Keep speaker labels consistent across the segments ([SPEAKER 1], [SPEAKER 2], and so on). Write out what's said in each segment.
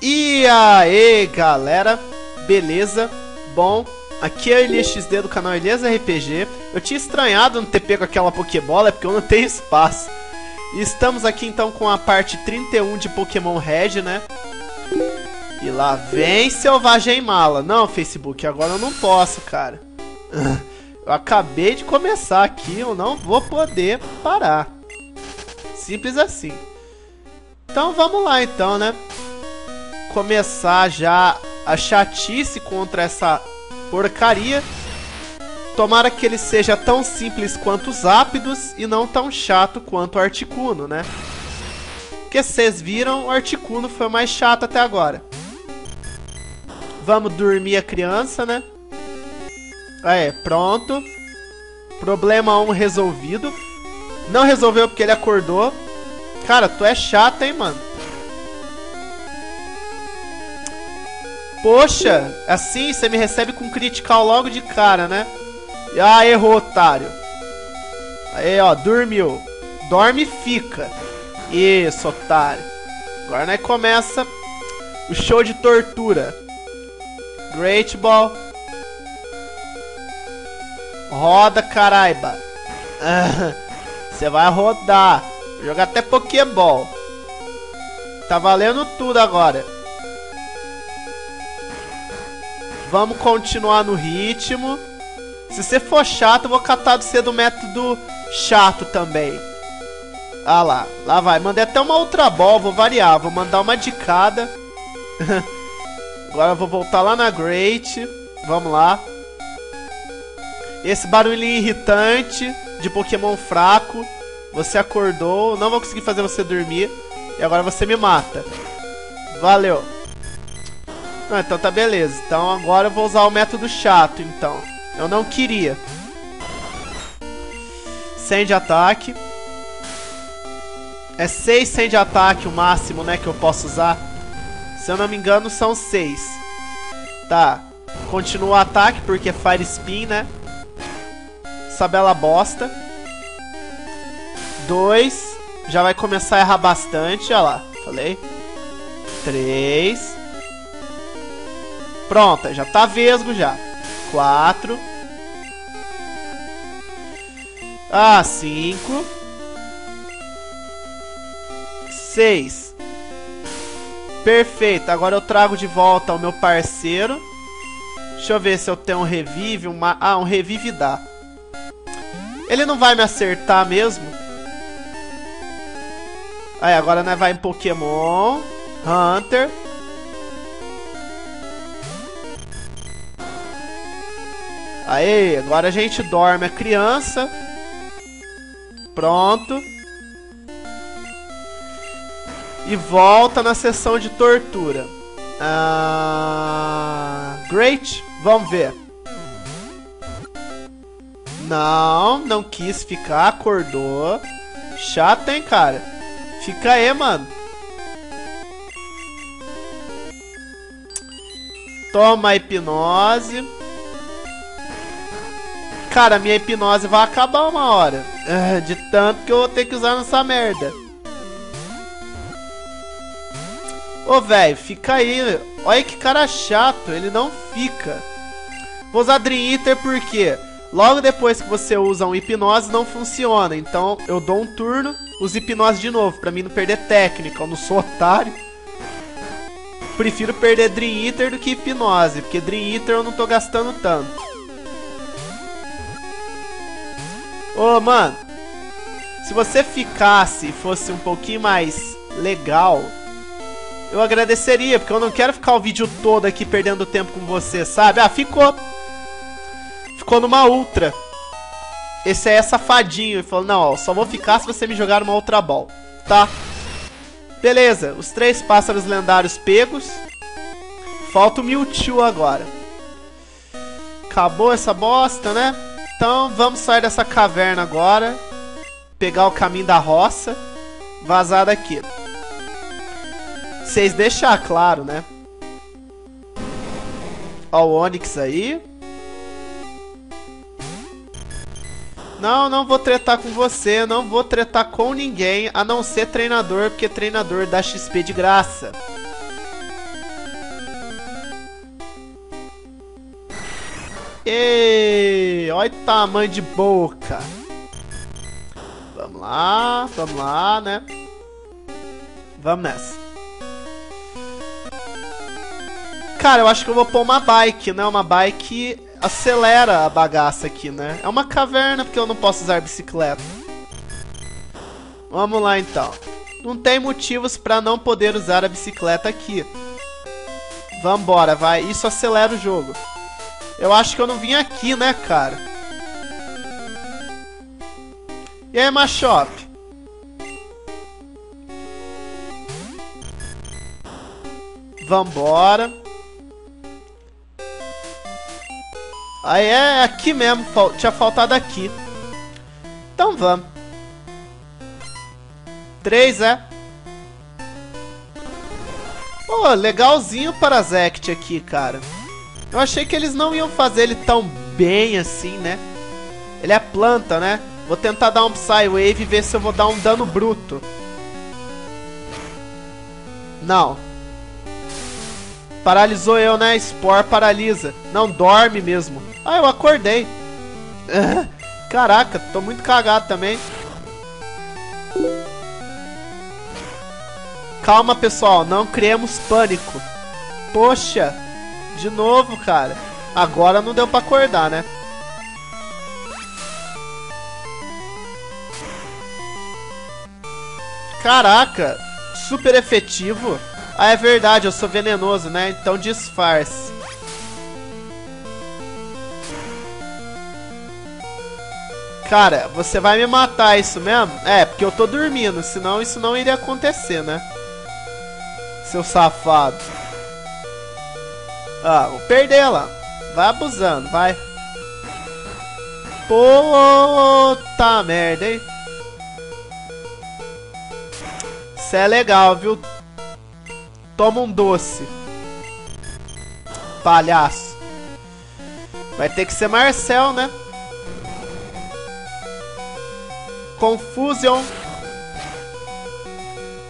[SPEAKER 1] E aí galera, beleza? Bom, aqui é o EliaXD do canal Elias RPG Eu tinha estranhado não ter pego aquela Pokébola, é porque eu não tenho espaço. E estamos aqui então com a parte 31 de Pokémon Red, né? E lá vem Selvagem Mala. Não, Facebook, agora eu não posso, cara. Eu acabei de começar aqui, eu não vou poder parar. Simples assim. Então vamos lá então, né? Começar já a chatice contra essa porcaria. Tomara que ele seja tão simples quanto os Ápidos e não tão chato quanto o Articuno, né? Porque vocês viram, o Articuno foi o mais chato até agora. Vamos dormir a criança, né? Aí, pronto. Problema 1 um resolvido. Não resolveu porque ele acordou. Cara, tu é chato, hein, mano? Poxa, assim você me recebe com critical logo de cara, né? Ah, errou, otário. Aí, ó, dormiu. Dorme e fica. Isso, otário. Agora né, começa o show de tortura. Great Ball. Roda, caraiba. Você vai rodar. Vou jogar até Pokéball. Tá valendo tudo agora. Vamos continuar no ritmo. Se você for chato, eu vou catar de ser do método chato também. Ah lá, lá vai. Mandei até uma outra ball, vou variar. Vou mandar uma de cada. Agora eu vou voltar lá na Great. Vamos lá. Esse barulhinho irritante de Pokémon fraco. Você acordou, não vou conseguir fazer você dormir. E agora você me mata. Valeu. Não, então tá beleza. Então agora eu vou usar o método chato, então. Eu não queria. 100 de ataque. É 6 100 de ataque o máximo, né, que eu posso usar. Se eu não me engano, são 6. Tá. Continua o ataque, porque é Fire Spin, né? Essa bela bosta. 2. Já vai começar a errar bastante, olha lá. Falei. 3. Pronta, já tá vesgo já. Quatro. Ah, cinco. Seis. Perfeito, agora eu trago de volta o meu parceiro. Deixa eu ver se eu tenho um revive, uma... Ah, um revive dá. Ele não vai me acertar mesmo. Aí, agora nós vai em Pokémon. Hunter. Aí, agora a gente dorme a criança. Pronto. E volta na sessão de tortura. Ah, great. Vamos ver. Não, não quis ficar, acordou. Chato, hein, cara? Fica aí, mano. Toma a hipnose. Cara, minha hipnose vai acabar uma hora. Ah, de tanto que eu vou ter que usar nessa merda. Ô, velho, fica aí. Olha que cara chato, ele não fica. Vou usar Dream Eater porque logo depois que você usa um hipnose não funciona. Então eu dou um turno, uso hipnose de novo, pra mim não perder técnica. Eu não sou otário. Prefiro perder Dream Eater do que hipnose, porque Dream Eater eu não tô gastando tanto. Ô, mano. Se você ficasse e fosse um pouquinho mais legal, eu agradeceria, porque eu não quero ficar o vídeo todo aqui perdendo tempo com você, sabe? Ah, ficou. Ficou numa ultra. Esse é safadinho. Ele falou, não, ó, só vou ficar se você me jogar uma outra ball. Tá? Beleza, os três pássaros lendários pegos. Falta o Mewtwo agora. Acabou essa bosta, né? Então vamos sair dessa caverna agora. Pegar o caminho da roça. Vazar daqui. Vocês deixar claro, né? Ó o Onix aí. Não, não vou tretar com você, não vou tretar com ninguém, a não ser treinador, porque treinador dá XP de graça. Ei! Olha o tamanho de boca. Vamos lá, vamos lá, né? Vamos nessa. Cara, eu acho que eu vou pôr uma bike, né? Uma bike acelera a bagaça aqui, né? É uma caverna porque eu não posso usar bicicleta. Vamos lá então. Não tem motivos para não poder usar a bicicleta aqui. Vambora, vai. Isso acelera o jogo. Eu acho que eu não vim aqui, né, cara? E aí, Machop? Vambora. Aí é aqui mesmo, tinha faltado aqui. Então vamos. Três, é? Pô, legalzinho para Zect aqui, cara. Eu achei que eles não iam fazer ele tão bem assim, né? Ele é planta, né? Vou tentar dar um Psywave e ver se eu vou dar um dano bruto. Não. Paralisou eu, né? Spore paralisa. Não, dorme mesmo. Ah, eu acordei. Caraca, tô muito cagado também. Calma, pessoal. Não criemos pânico. Poxa. De novo, cara. Agora não deu pra acordar, né? Caraca, super efetivo. Ah, é verdade, eu sou venenoso, né? Então disfarce. Cara, você vai me matar, isso mesmo? É, porque eu tô dormindo, senão isso não iria acontecer, né? Seu safado. Ah, ela. Vai abusando, vai. Puta merda, hein? Isso é legal, viu? Toma um doce. Palhaço. Vai ter que ser Marcel, né? Confusion.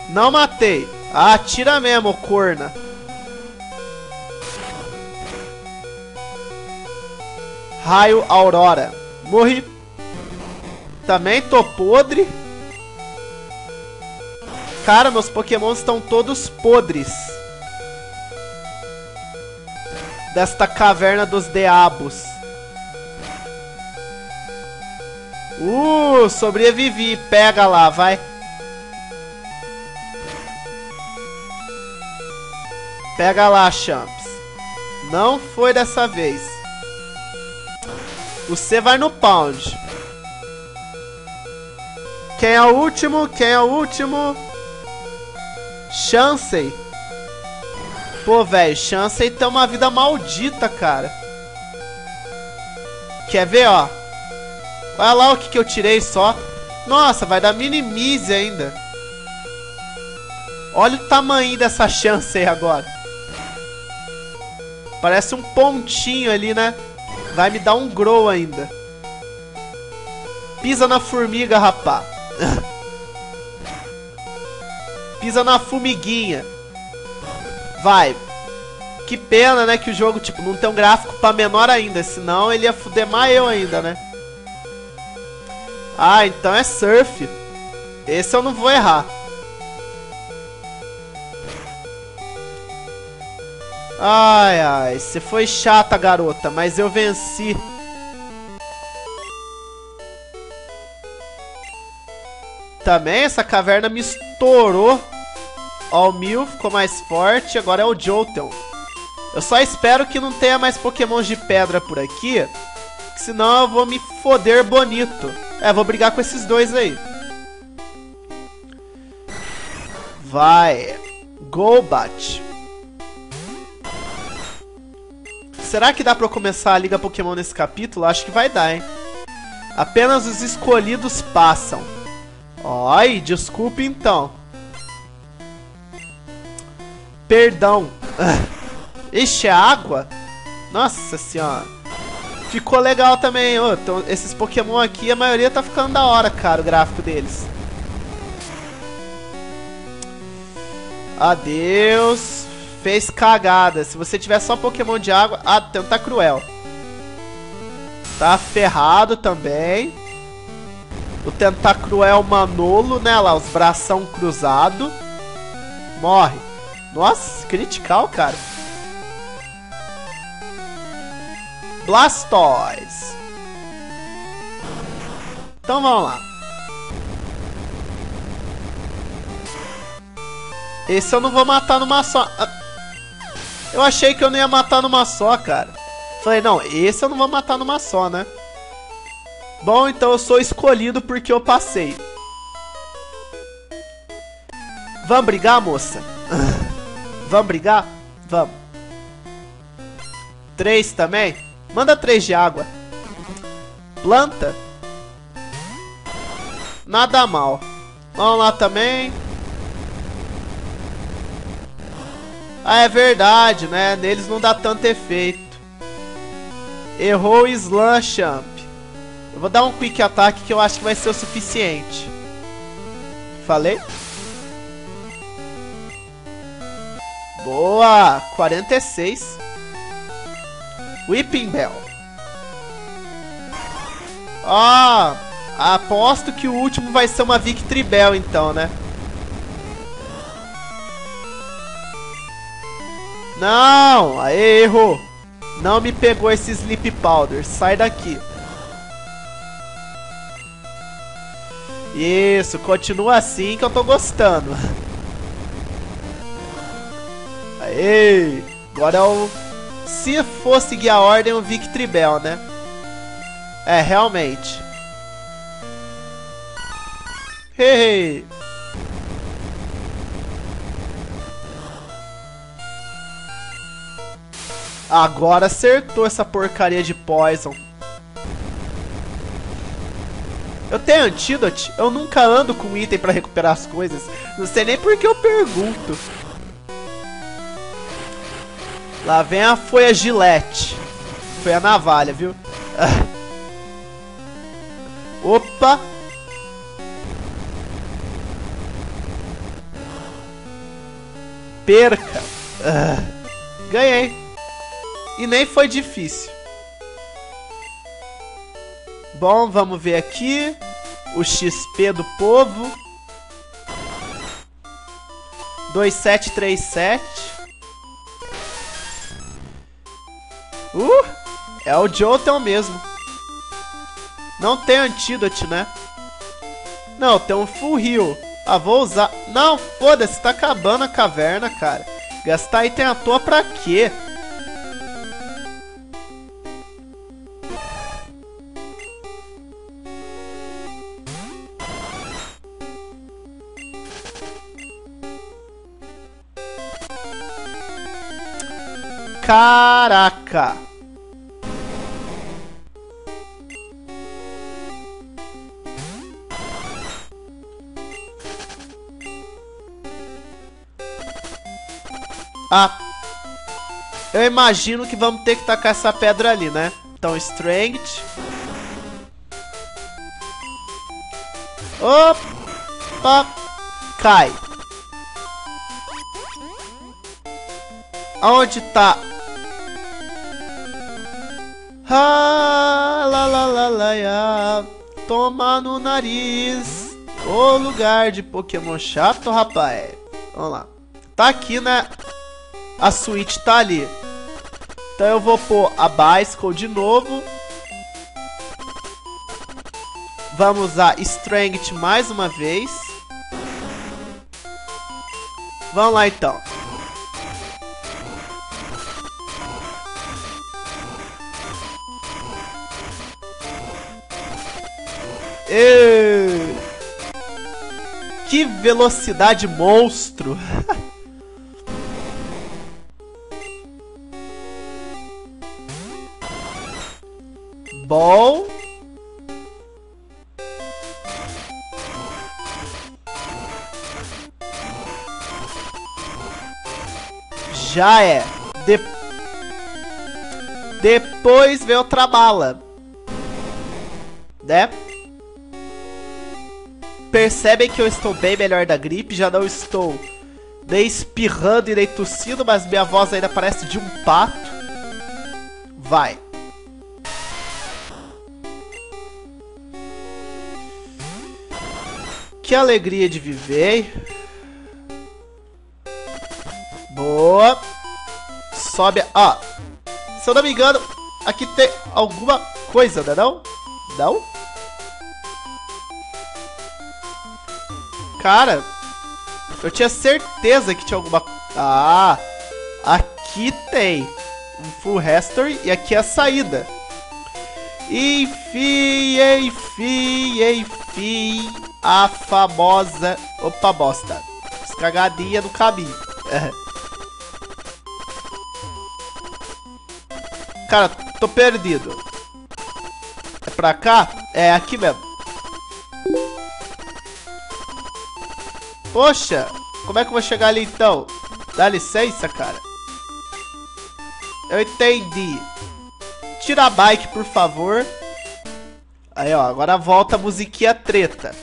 [SPEAKER 1] Não matei. Ah, tira mesmo, corna. Raio Aurora. Morri. Também tô podre. Cara, meus pokémons estão todos podres. Desta caverna dos diabos. Uh, sobrevivi. Pega lá, vai. Pega lá, Champs. Não foi dessa vez. O C vai no pound. Quem é o último? Quem é o último? Chansey. Pô, velho, Chansey tem uma vida maldita, cara. Quer ver, ó? Olha lá o que, que eu tirei só. Nossa, vai dar minimize ainda. Olha o tamanho dessa chance aí agora. Parece um pontinho ali, né? Vai me dar um grow ainda. Pisa na formiga, rapá. Pisa na formiguinha. Vai. Que pena, né, que o jogo, tipo, não tem um gráfico pra menor ainda. Senão ele ia fuder mais eu ainda, né? Ah, então é surf. Esse eu não vou errar. Ai, ai, você foi chata, garota, mas eu venci. Também essa caverna me estourou. Ó, o Mil ficou mais forte, agora é o Jolteon. Eu só espero que não tenha mais pokémons de pedra por aqui, senão eu vou me foder bonito. É, vou brigar com esses dois aí. Vai. Golbat. Será que dá pra começar a Liga Pokémon nesse capítulo? Acho que vai dar, hein? Apenas os escolhidos passam. Oi, desculpe então. Perdão. Ixi, é água? Nossa senhora. Ficou legal também. Oh, então, esses Pokémon aqui, a maioria tá ficando da hora, cara, o gráfico deles. Adeus fez cagada. Se você tiver só Pokémon de água... Ah, tenta cruel. Tá ferrado também. O Tentacruel Manolo, né? Lá, os bração cruzado. Morre. Nossa, critical, cara. Blastoise. Então vamos lá. Esse eu não vou matar numa só. Ah, eu achei que eu não ia matar numa só, cara. Falei, não, esse eu não vou matar numa só, né? Bom, então eu sou escolhido porque eu passei. Vamos brigar, moça? Vamos brigar? Vamos. Três também? Manda três de água. Planta? Nada mal. Vamos lá também. Ah, é verdade, né? Neles não dá tanto efeito. Errou o Slam Champ. Eu vou dar um Quick Attack que eu acho que vai ser o suficiente. Falei? Boa! 46. Whipping Bell. Ah, aposto que o último vai ser uma Victory Bell então, né? Não! Aê, errou! Não me pegou esse Sleep Powder. Sai daqui. Isso, continua assim que eu tô gostando. Aê! Agora o... Se for seguir a ordem, o Victory Bell, né? É, realmente. Hehe! Agora acertou essa porcaria de Poison. Eu tenho antídoto? Eu nunca ando com item pra recuperar as coisas. Não sei nem por que eu pergunto. Lá vem a folha gilete. Foi a navalha, viu? Opa! Perca! Ganhei! E nem foi difícil. Bom, vamos ver aqui. O XP do povo. 2737. Uh! É o Jotun mesmo. Não tem antídoto, né? Não, tem um full heal. Ah, vou usar... Não, foda-se, tá acabando a caverna, cara. Gastar item à toa pra quê? Caraca! Ah, eu imagino que vamos ter que tacar essa pedra ali, né? Então, Strength. Opa! Cai. Aonde tá ah, lá, lá, lá, lá. Toma no nariz. O lugar de Pokémon chato, rapaz. Vamos lá. Tá aqui, né? A suíte tá ali. Então eu vou pôr a Bicycle de novo. Vamos usar Strength mais uma vez. Vamos lá então. Que velocidade monstro! Bom. Já é. De... Depois vem outra bala. Né? Percebem que eu estou bem melhor da gripe, já não estou nem espirrando e nem tossindo, mas minha voz ainda parece de um pato. Vai. Que alegria de viver. Boa. Sobe. Ó. Ah, se eu não me engano, aqui tem alguma coisa, não é não? Não? Cara, eu tinha certeza que tinha alguma... Ah, aqui tem um full history e aqui é a saída. Enfim, enfim, enfim, a famosa... Opa, bosta. Escagadinha no caminho. Cara, tô perdido. É pra cá? É aqui mesmo. Poxa, como é que eu vou chegar ali então? Dá licença, cara. Eu entendi. Tira a bike, por favor. Aí, ó. Agora volta a musiquinha treta.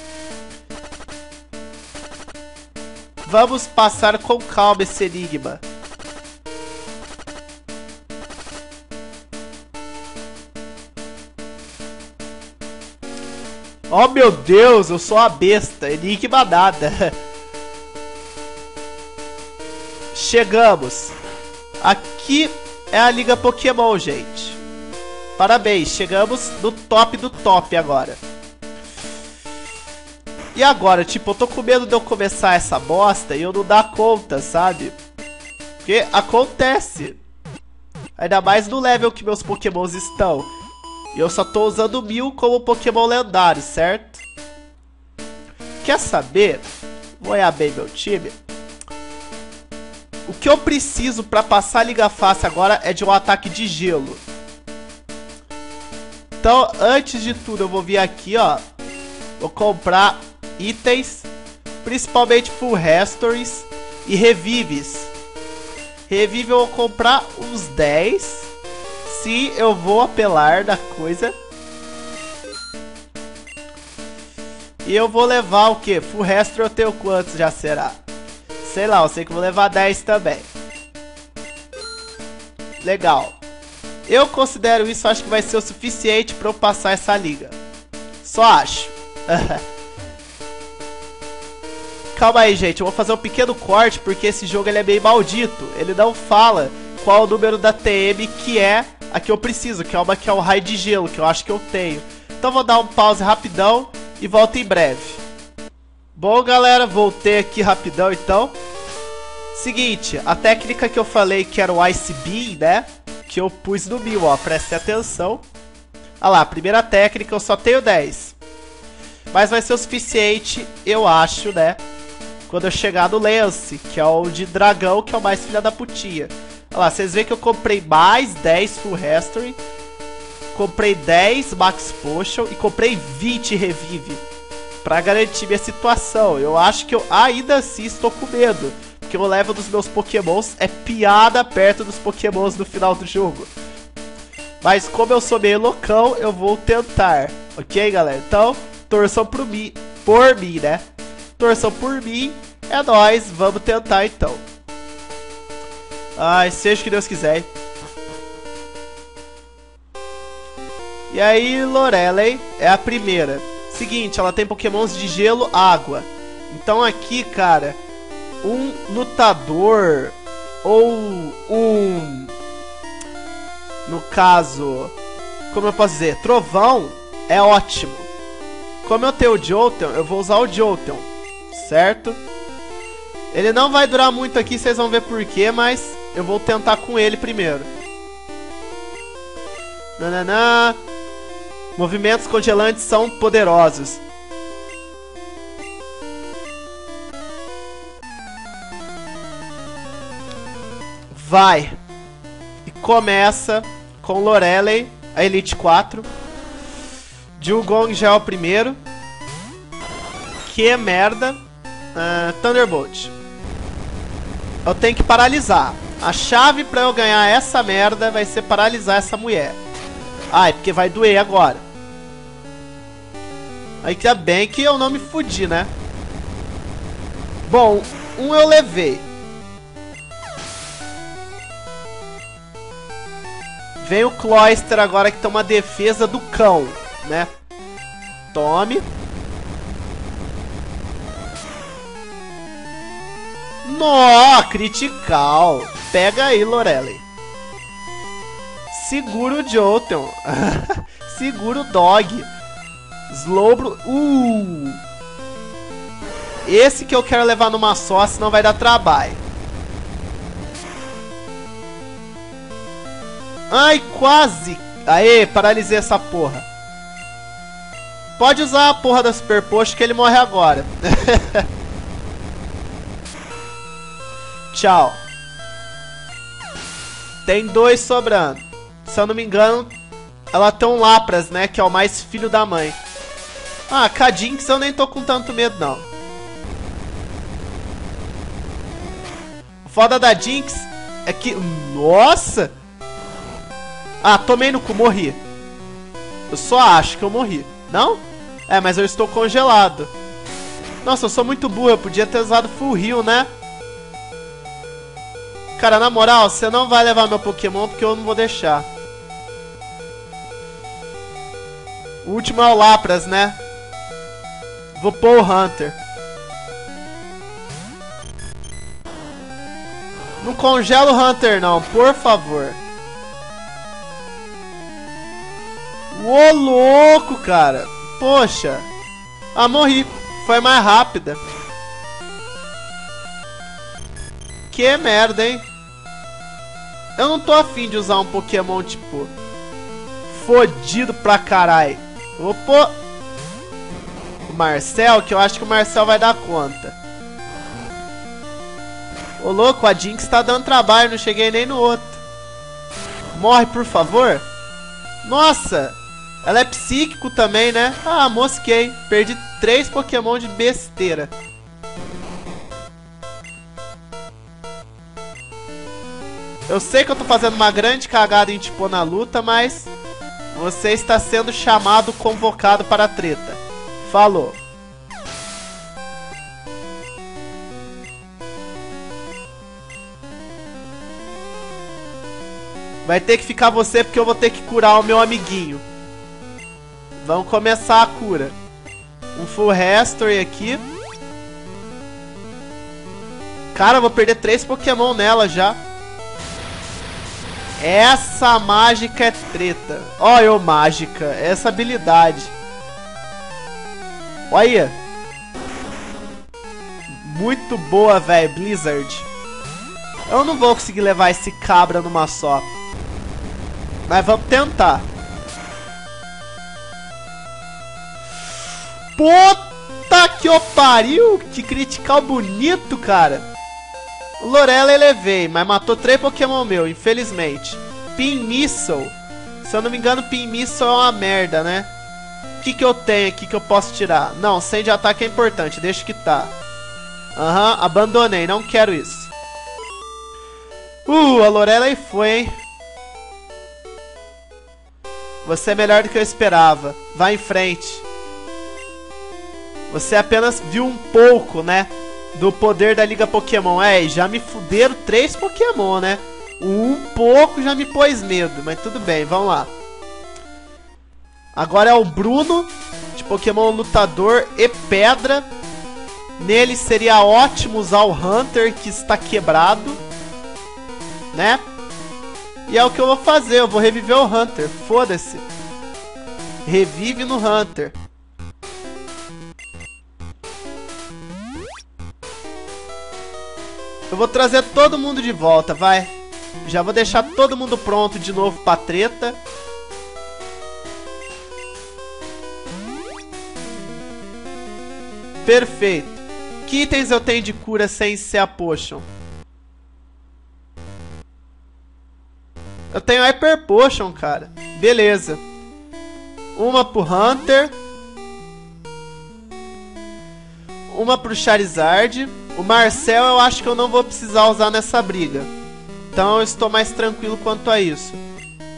[SPEAKER 1] Vamos passar com calma esse enigma. Oh, meu Deus, eu sou a besta. Enigma nada. Chegamos. Aqui é a Liga Pokémon, gente. Parabéns, chegamos no top do top agora. E agora, tipo, eu tô com medo de eu começar essa bosta e eu não dar conta, sabe? Porque acontece. Ainda mais no level que meus pokémons estão. E eu só tô usando mil como pokémon lendário, certo? Quer saber? Vou olhar bem meu time. O que eu preciso pra passar a Liga Fácil agora é de um ataque de gelo. Então, antes de tudo, eu vou vir aqui, ó. Vou comprar itens, principalmente Full Restores e Revives. Revive eu vou comprar uns 10. Se eu vou apelar da coisa. E eu vou levar o que? Full Restore eu tenho quantos já será? Sei lá, eu sei que vou levar 10 também. Legal. Eu considero isso, acho que vai ser o suficiente para eu passar essa liga. Só acho. Calma aí, gente. Eu vou fazer um pequeno corte porque esse jogo ele é meio maldito. Ele não fala qual o número da TM que é a que eu preciso, que é uma que é o raio de gelo, que eu acho que eu tenho. Então vou dar um pause rapidão e volto em breve. Bom, galera, voltei aqui rapidão, então. Seguinte, a técnica que eu falei que era o Ice Beam, né? Que eu pus no mil, ó, preste atenção. Olha lá, primeira técnica, eu só tenho 10. Mas vai ser o suficiente, eu acho, né? Quando eu chegar no Lance, que é o de dragão, que é o mais filha da putinha. Olha lá, vocês veem que eu comprei mais 10 Full History. Comprei 10 Max Potion e comprei 20 Revive para garantir minha situação. Eu acho que eu ainda assim estou com medo. Porque o level dos meus pokémons é piada perto dos pokémons no final do jogo. Mas como eu sou meio loucão, eu vou tentar. Ok, galera? Então, torçam por mim, por mim, né? Torçam por mim. É nóis, vamos tentar então. Ai, seja o que Deus quiser. E aí, Lorelei é a primeira. Seguinte, ela tem pokémons de gelo, água. Então aqui, cara, um lutador ou um... No caso, como eu posso dizer, trovão é ótimo. Como eu tenho o Jolteon, eu vou usar o Jolteon, certo? Ele não vai durar muito aqui, vocês vão ver porquê, mas eu vou tentar com ele primeiro. Nananã. Movimentos congelantes são poderosos. Vai. E começa com Lorelei, a Elite 4. Jugong já é o primeiro. Que merda. Uh, Thunderbolt. Eu tenho que paralisar. A chave pra eu ganhar essa merda vai ser paralisar essa mulher. Ah, é porque vai doer agora. Ainda bem que eu não me fudi, né? Bom, um eu levei. Vem o Cloyster agora que tem uma defesa do cão, né? Tome. Nó, critical. Pega aí, Lorelei. Segura o Jotun. Segura o Dog. Slowbro. Uh! Esse que eu quero levar numa só, senão vai dar trabalho. Ai, quase! Aê, paralisei essa porra. Pode usar a porra da Super Post que ele morre agora. Tchau. Tem dois sobrando. Se eu não me engano, ela tem um Lapras, né? Que é o mais filho da mãe. Ah, Cadinx eu nem tô com tanto medo, não. O foda da Jinx é que... Nossa! Ah, tomei no cu, morri. Eu só acho que eu morri. Não? É, mas eu estou congelado. Nossa, eu sou muito burro. Eu podia ter usado Full Heal, né? Cara, na moral, você não vai levar meu Pokémon porque eu não vou deixar. O último é o Lapras, né? Vou pôr o Hunter. Não congela o Hunter, não, por favor. Ô, louco, cara. Poxa. Ah, morri. Foi mais rápida. Que merda, hein? Eu não tô afim de usar um Pokémon, tipo... Fodido pra caralho. Pôr... O Marcel, que eu acho que o Marcel vai dar conta. Ô, louco, a Jinx tá dando trabalho. Não cheguei nem no outro. Morre, por favor. Nossa! Ela é psíquico também, né? Ah, mosquei. Perdi três Pokémon de besteira. Eu sei que eu tô fazendo uma grande cagada em tipo na luta, mas... Você está sendo chamado, convocado para a treta. Falou. Vai ter que ficar você porque eu vou ter que curar o meu amiguinho. Vamos começar a cura. Um full restore aqui. Cara, vou perder três Pokémon nela já. Essa mágica é treta. Olha eu, mágica. Essa habilidade. Olha. Muito boa, velho. Blizzard. Eu não vou conseguir levar esse cabra numa só. Mas vamos tentar. Puta que o pariu! Que critical bonito, cara! Lorela elevei, mas matou três Pokémon meu, infelizmente. Pin Missile. Se eu não me engano, Pin Missile é uma merda, né? O que, que eu tenho aqui que eu posso tirar? Não, 100 de ataque é importante, deixa que tá. Aham, uhum, abandonei, não quero isso. Uh, a Lorela aí foi, hein? Você é melhor do que eu esperava. Vá em frente. Você apenas viu um pouco, né? Do poder da Liga Pokémon. É, já me fuderam três Pokémon, né? Um pouco já me pôs medo, mas tudo bem, vamos lá. Agora é o Bruno, de Pokémon Lutador e Pedra. Nele seria ótimo usar o Hunter, que está quebrado. Né? E é o que eu vou fazer, eu vou reviver o Hunter. Foda-se. Revive no Hunter. Eu vou trazer todo mundo de volta, vai. Já vou deixar todo mundo pronto de novo pra treta. Perfeito. Que itens eu tenho de cura sem ser a potion? Eu tenho Hyper Potion, cara. Beleza. Uma pro Hunter. Uma pro Charizard. O Marcel eu acho que eu não vou precisar usar nessa briga. Então eu estou mais tranquilo quanto a isso.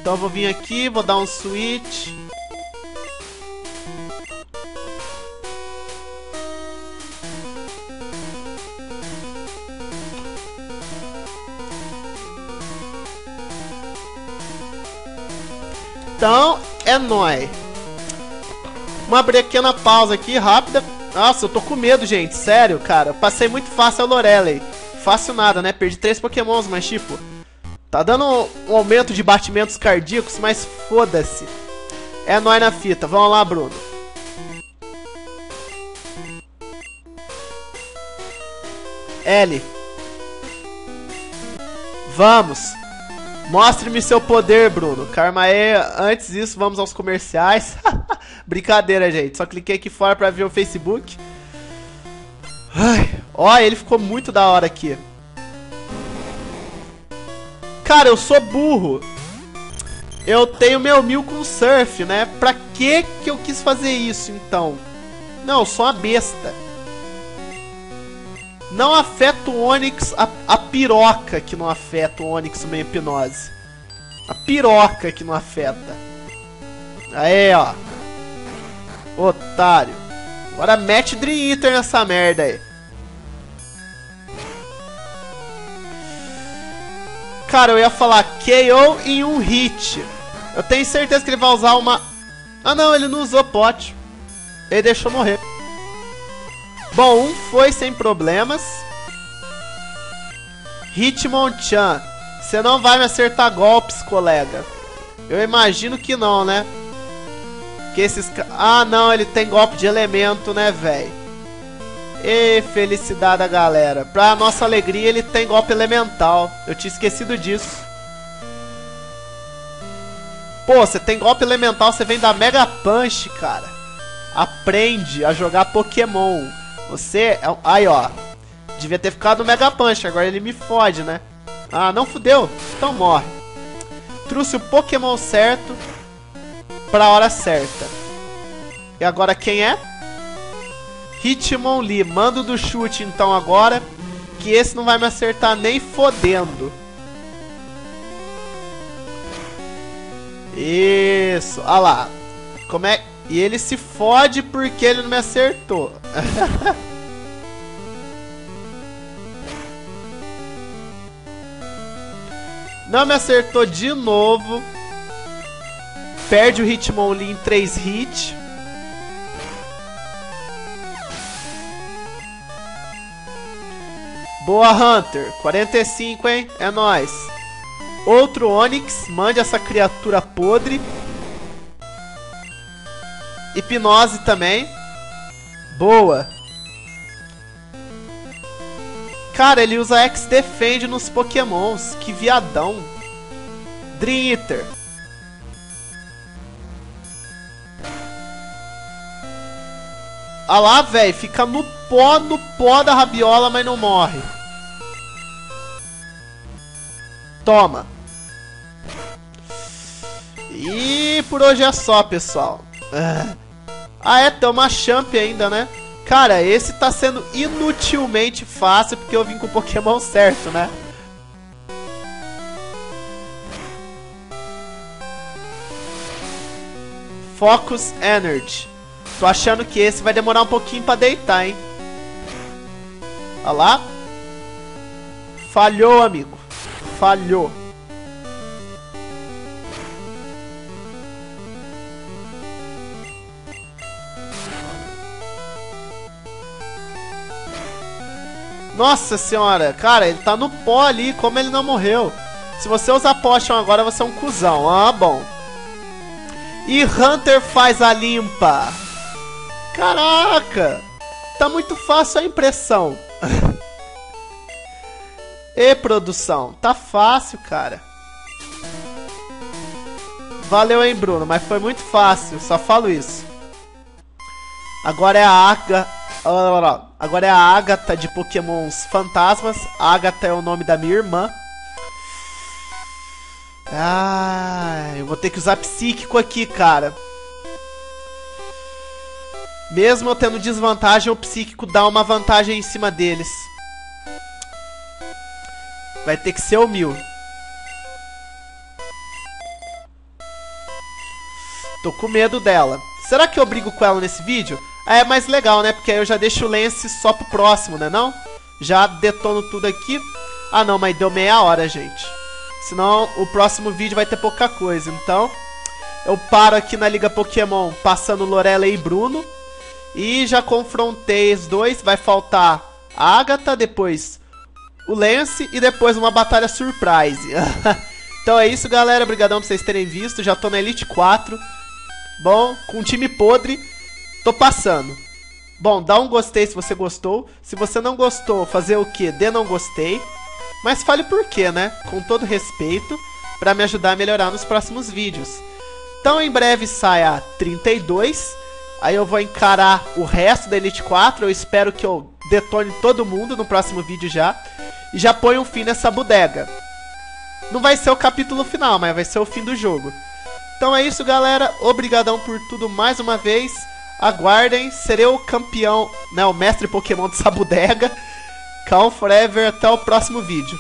[SPEAKER 1] Então eu vou vir aqui, vou dar um switch. Então, é nóis. Uma pequena pausa aqui, rápida. Nossa, eu tô com medo, gente. Sério, cara. Passei muito fácil a Lorelei. fácil nada, né? Perdi três pokémons, mas tipo... Tá dando um aumento de batimentos cardíacos, mas foda-se. É nóis na fita. Vamos lá, Bruno. L. Vamos. Mostre-me seu poder, Bruno. Karma é. Antes disso, vamos aos comerciais. Brincadeira, gente. Só cliquei aqui fora pra ver o Facebook. Ai, ó, ele ficou muito da hora aqui. Cara, eu sou burro. Eu tenho meu mil com surf, né? Pra que que eu quis fazer isso, então? Não, eu sou uma besta. Não afeta o Onix, a, a piroca que não afeta o Onix meio hipnose. A piroca que não afeta. Aí, ó. Otário. Agora mete Dream Eater nessa merda aí. Cara, eu ia falar KO em um hit. Eu tenho certeza que ele vai usar uma... Ah não, ele não usou pote. Ele deixou morrer. Bom, um foi sem problemas. Hitmonchan, você não vai me acertar golpes, colega. Eu imagino que não, né? Que esses... Ah, não, ele tem golpe de elemento, né, velho? E felicidade da galera. Pra nossa alegria, ele tem golpe elemental. Eu tinha esquecido disso. Pô, você tem golpe elemental, você vem da Mega Punch, cara. Aprende a jogar Pokémon. Você é um... Aí, ó. Devia ter ficado no Mega Punch, agora ele me fode, né? Ah, não fudeu? Então morre. Trouxe o Pokémon certo pra hora certa. E agora quem é? Hitmonlee. Mando do chute então agora. Que esse não vai me acertar nem fodendo. Isso. Olha lá. Como é... E ele se fode porque ele não me acertou. não me acertou de novo. Perde o Hitmonlee em 3 hits. Boa, Hunter. 45, hein? É nóis. Outro Onix. Mande essa criatura podre. Hipnose também. Boa. Cara, ele usa X-Defend nos pokémons. Que viadão. Dream Eater. Ah lá, velho. Fica no pó, no pó da rabiola, mas não morre. Toma. E por hoje é só, pessoal. Ah, é, tem uma champ ainda, né? Cara, esse tá sendo inutilmente fácil porque eu vim com o Pokémon certo, né? Focus Energy. Tô achando que esse vai demorar um pouquinho pra deitar, hein? Olha lá. Falhou, amigo. Falhou. Nossa senhora, cara, ele tá no pó ali, como ele não morreu. Se você usar Potion agora, você é um cuzão. Ah, bom. E Hunter faz a limpa. Caraca! Tá muito fácil a impressão. e produção, tá fácil, cara. Valeu, hein, Bruno, mas foi muito fácil, só falo isso. Agora é a Aga... Agora é a Agatha de Pokémons Fantasmas. Agatha é o nome da minha irmã. Ah, eu vou ter que usar psíquico aqui, cara. Mesmo eu tendo desvantagem, o psíquico dá uma vantagem em cima deles. Vai ter que ser o mil. Tô com medo dela. Será que eu brigo com ela nesse vídeo? É mais legal, né? Porque aí eu já deixo o lance só pro próximo, né não? Já detono tudo aqui. Ah não, mas deu meia hora, gente. Senão o próximo vídeo vai ter pouca coisa. Então, eu paro aqui na Liga Pokémon passando Lorela e Bruno. E já confrontei os dois. Vai faltar a Agatha, depois o Lance e depois uma batalha surprise. então é isso, galera. Obrigadão por vocês terem visto. Já tô na Elite 4. Bom, com um time podre, tô passando. Bom, dá um gostei se você gostou. Se você não gostou, fazer o que? Dê não gostei. Mas fale por quê, né? Com todo respeito, para me ajudar a melhorar nos próximos vídeos. Então em breve sai a 32. Aí eu vou encarar o resto da Elite 4. Eu espero que eu detone todo mundo no próximo vídeo já. E já ponho um fim nessa bodega. Não vai ser o capítulo final, mas vai ser o fim do jogo. Então é isso, galera. Obrigadão por tudo mais uma vez. Aguardem, serei o campeão, né, o mestre Pokémon de Sabudega. Calm Forever, até o próximo vídeo.